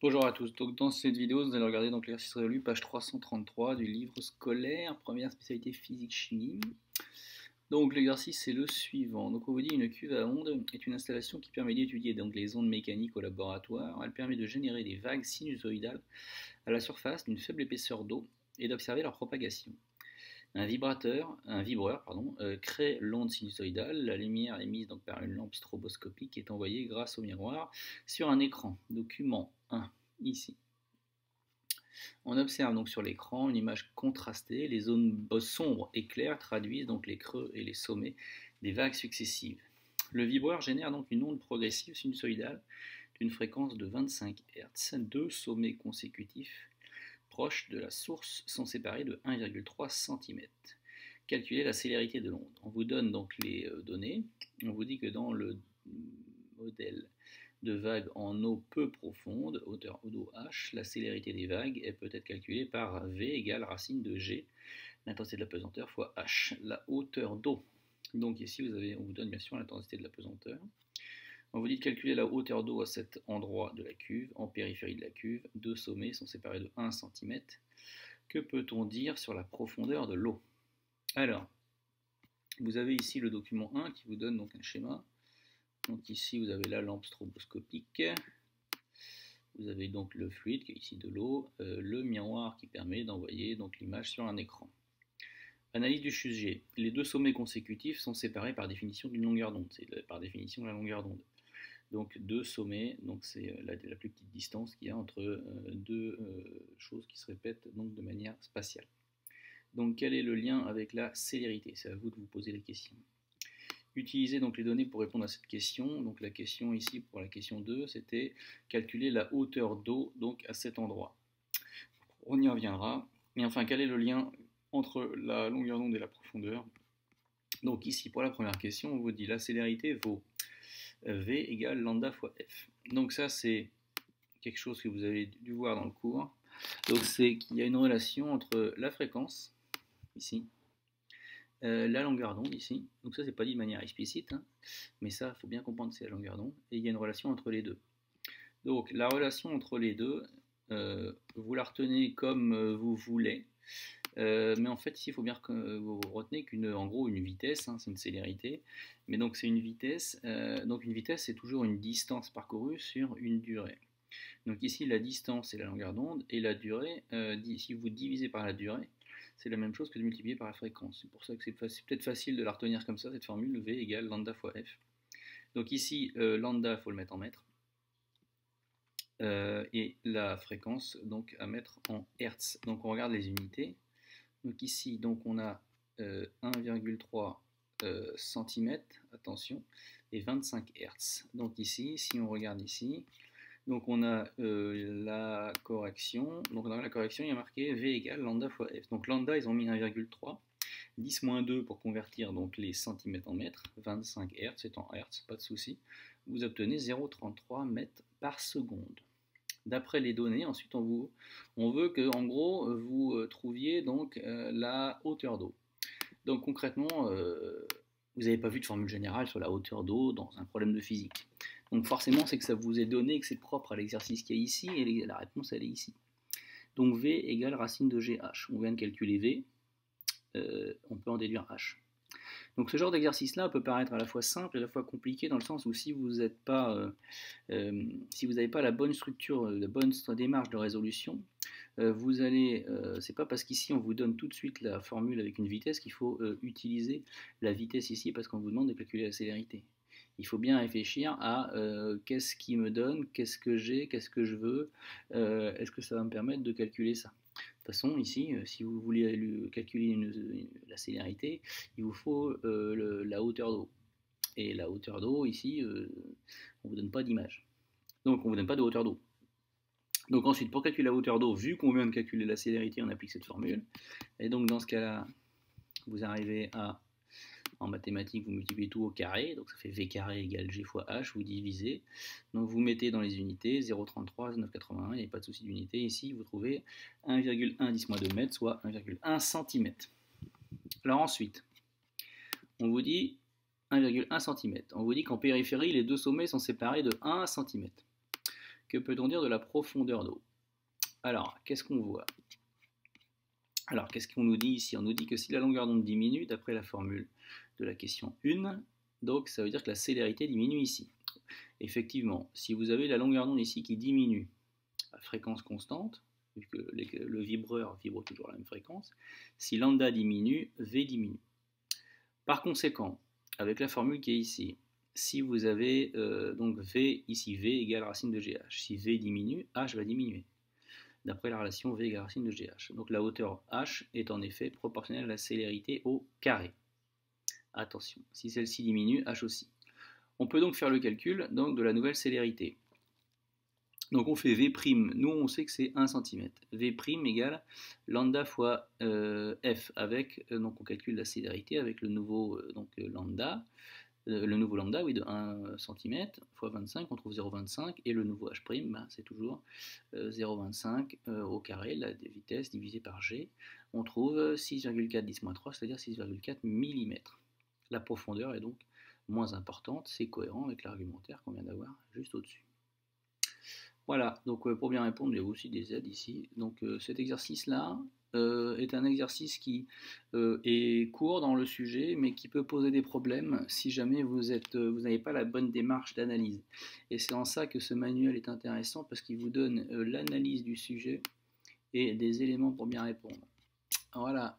Bonjour à tous, donc dans cette vidéo vous allez regarder l'exercice résolu page 333 du livre scolaire, première spécialité physique-chimie. Donc l'exercice c'est le suivant, donc on vous dit une cuve à ondes est une installation qui permet d'étudier les ondes mécaniques au laboratoire, elle permet de générer des vagues sinusoïdales à la surface d'une faible épaisseur d'eau et d'observer leur propagation. Un vibrateur, un vibreur pardon, euh, crée l'onde sinusoïdale. La lumière émise donc par une lampe stroboscopique est envoyée grâce au miroir sur un écran. Document 1, ici. On observe donc sur l'écran une image contrastée. Les zones sombres et claires traduisent donc les creux et les sommets des vagues successives. Le vibreur génère donc une onde progressive sinusoïdale d'une fréquence de 25 Hz, deux sommets consécutifs proches de la source sont séparés de 1,3 cm. Calculez la célérité de l'onde. On vous donne donc les euh, données. On vous dit que dans le modèle de vagues en eau peu profonde, hauteur d'eau h, la célérité des vagues est peut-être calculée par V égale racine de G, l'intensité de la pesanteur fois h, la hauteur d'eau. Donc ici, vous avez, on vous donne bien sûr l'intensité de la pesanteur. On vous dit de calculer la hauteur d'eau à cet endroit de la cuve, en périphérie de la cuve. Deux sommets sont séparés de 1 cm. Que peut-on dire sur la profondeur de l'eau? Alors, vous avez ici le document 1 qui vous donne donc un schéma. Donc ici, vous avez la lampe stroboscopique. Vous avez donc le fluide qui est ici de l'eau, euh, le miroir qui permet d'envoyer l'image sur un écran. Analyse du sujet. Les deux sommets consécutifs sont séparés par définition d'une longueur d'onde. C'est par définition la longueur d'onde. Donc deux sommets, c'est euh, la, plus petite distance qu'il y a entre euh, deux choses qui se répètent donc de manière spatiale. Donc quel est le lien avec la célérité? C'est à vous de vous poser la question. Utilisez donc les données pour répondre à cette question. Donc la question ici pour la question 2, c'était calculer la hauteur d'eau donc à cet endroit. On y reviendra. Et enfin, quel est le lien entre la longueur d'onde et la profondeur? Donc ici, pour la première question, on vous dit la célérité vaut V égale lambda fois F. Donc ça, c'est quelque chose que vous avez dû voir dans le cours. Donc c'est qu'il y a une relation entre la fréquence, ici, euh, la longueur d'onde, ici. Donc ça, c'est pas dit de manière explicite, hein. mais ça, faut bien comprendre c'est la longueur d'onde. Et il y a une relation entre les deux. Donc la relation entre les deux, euh, vous la retenez comme euh, vous voulez. Mais en fait, ici, il faut bien que vous retenez qu'une, en gros, une vitesse, hein, c'est une célérité. Mais donc, c'est une vitesse. Donc, une vitesse, c'est toujours une distance parcourue sur une durée. Donc, ici, la distance, c'est la longueur d'onde. Et la durée, si vous divisez par la durée, c'est la même chose que de multiplier par la fréquence. C'est pour ça que c'est, peut-être facile de la retenir comme ça, cette formule V égale lambda fois F. Donc, ici, lambda, il faut le mettre en mètres. et la fréquence, donc, à mettre en Hertz. Donc, on regarde les unités. Donc ici, donc on a 1,3 euh, euh, cm, attention, et 25 Hz. Donc ici, si on regarde ici, donc on a euh, la correction. Donc dans la correction, il y a marqué V égale lambda fois F. Donc lambda, ils ont mis 1,3. 10 moins 2 pour convertir donc les centimètres en mètres. 25 Hz, c'est en Hz, pas de souci. Vous obtenez 0,33 mètres par seconde d'après les données. Ensuite, on, veut que, en gros, vous euh, trouviez donc euh, la hauteur d'eau. Donc concrètement, vous n'avez pas vu de formule générale sur la hauteur d'eau dans un problème de physique. Donc forcément, c'est que ça vous est donné, que c'est propre à l'exercice qui est ici, et la réponse, elle est ici. Donc V égale racine de GH. On vient de calculer V, on peut en déduire H. Donc ce genre d'exercice-là peut paraître à la fois simple et à la fois compliqué dans le sens où si vous n'avez pas, euh, euh, pas la bonne structure, euh, la bonne démarche de résolution, vous allez, c'est pas parce qu'ici on vous donne tout de suite la formule avec une vitesse qu'il faut utiliser la vitesse ici parce qu'on vous demande de calculer la célérité. Il faut bien réfléchir à qu'est-ce qui me donne, qu'est-ce que j'ai, qu'est-ce que je veux, est-ce que ça va me permettre de calculer ça? Façon, ici, euh, si vous voulez calculer la célérité, il vous faut euh, la hauteur d'eau. Et la hauteur d'eau, ici, euh, on ne vous donne pas d'image. Donc, on ne vous donne pas de hauteur d'eau. Donc ensuite, pour calculer la hauteur d'eau, vu qu'on vient de calculer la célérité, on applique cette formule. Et donc dans ce cas-là, vous arrivez à en mathématiques, vous multipliez tout au carré, donc ça fait V carré égale G fois H, vous divisez. Donc vous mettez dans les unités 0,33, 9,81, il n'y a pas de souci d'unité. Ici, vous trouvez 1,1 10 2 mètres, soit 1,1 cm. Alors ensuite, on vous dit 1,1 cm. On vous dit qu'en périphérie, les deux sommets sont séparés de 1 cm. Que peut-on dire de la profondeur d'eau? Alors, qu'est-ce qu'on voit? Alors, qu'est-ce qu'on nous dit ici? On nous dit que si la longueur d'onde diminue, d'après la formule de la question 1, donc ça veut dire que la célérité diminue ici. Effectivement, si vous avez la longueur d'onde ici qui diminue à fréquence constante, puisque le vibreur vibre toujours à la même fréquence, si lambda diminue, V diminue. Par conséquent, avec la formule qui est ici, si vous avez euh, donc V, ici V égale racine de GH, si V diminue, H va diminuer, d'après la relation V égale racine de GH. Donc la hauteur H est en effet proportionnelle à la célérité au carré. Attention, si celle-ci diminue, H aussi. On peut donc faire le calcul donc, de la nouvelle célérité. Donc on fait V', nous on sait que c'est 1 cm. V' égale lambda fois euh, F avec, euh, donc on calcule la célérité avec le nouveau euh, donc, lambda, le nouveau lambda oui, de 1 cm fois 25, on trouve 0,25 et le nouveau H', ben, c'est toujours 0,25 au carré, la vitesse divisée par G, on trouve 6,4 10-3, c'est-à-dire 6,4 mm. La profondeur est donc moins importante, c'est cohérent avec l'argumentaire qu'on vient d'avoir juste au-dessus. Voilà, donc euh, pour bien répondre, il y a aussi des aides ici. Donc euh, cet exercice-là euh, est un exercice qui est court dans le sujet, mais qui peut poser des problèmes si jamais vous n'avez pas la bonne démarche d'analyse. Et c'est en ça que ce manuel est intéressant, parce qu'il vous donne l'analyse du sujet et des éléments pour bien répondre. Voilà,